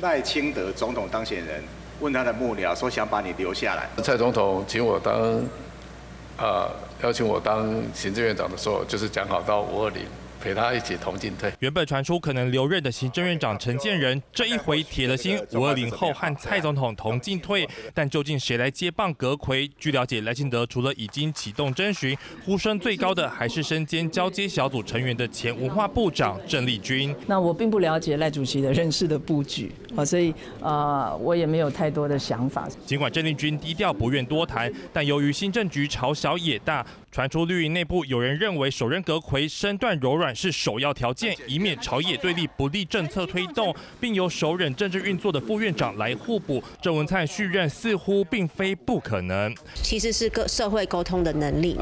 赖清德总统当选人问他的幕僚说想把你留下来。蔡总统请我当，呃，邀请我当行政院长的时候，就是讲好到五二零。陪他一起同进退。原本传出可能留任的行政院长陈建仁，这一回铁了心，五二零后和蔡总统同进退。但究竟谁来接棒阁魁？据了解，赖清德除了已经启动征询，呼声最高的还是身兼交接小组成员的前文化部长郑丽君。那我并不了解赖主席的人事的布局，啊，所以呃，我也没有太多的想法。尽管郑丽君低调不愿多谈，但由于新政局朝小野大。传出绿营内部有人认为首任阁魁身段柔软是首要条件，以免朝野对立不利政策推动，并由首任政治运作的副院长来互补。郑文灿续任似乎并非不可能。其实是个社会沟通的能力，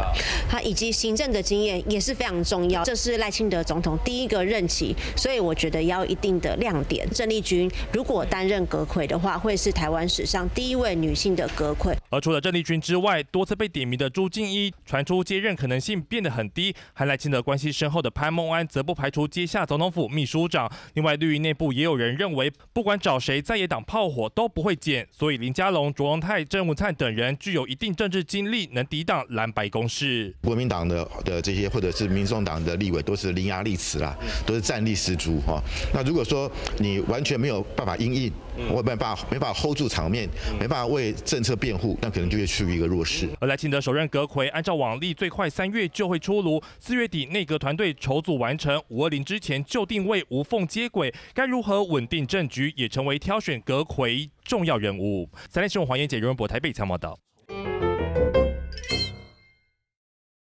他以及行政的经验也是非常重要。这是赖清德总统第一个任期，所以我觉得要一定的亮点。郑丽君如果担任阁魁的话，会是台湾史上第一位女性的阁魁。而除了郑丽君之外，多次被点名的朱静一传出。接任可能性变得很低，还赖清德关系深厚的潘孟安则不排除接下总统府秘书长。另外，绿营内部也有人认为，不管找谁，在野党炮火都不会减，所以林佳龙、卓荣泰、郑文灿等人具有一定政治经历，能抵挡蓝白攻势。国民党的的这些，或者是民众党的立委，都是伶牙俐齿啦，都是战力十足哈。那如果说你完全没有办法应应，我没办法没办法 hold 住场面，没办法为政策辩护，那可能就会处于一个弱势。而赖清德首任阁魁，按照往例。最快三月就会出炉，四月底内阁团队筹组完成，五二零之前就定位无缝接轨，该如何稳定政局，也成为挑选阁魁重要人物。三立新闻黄燕姐、刘文博台北参报道。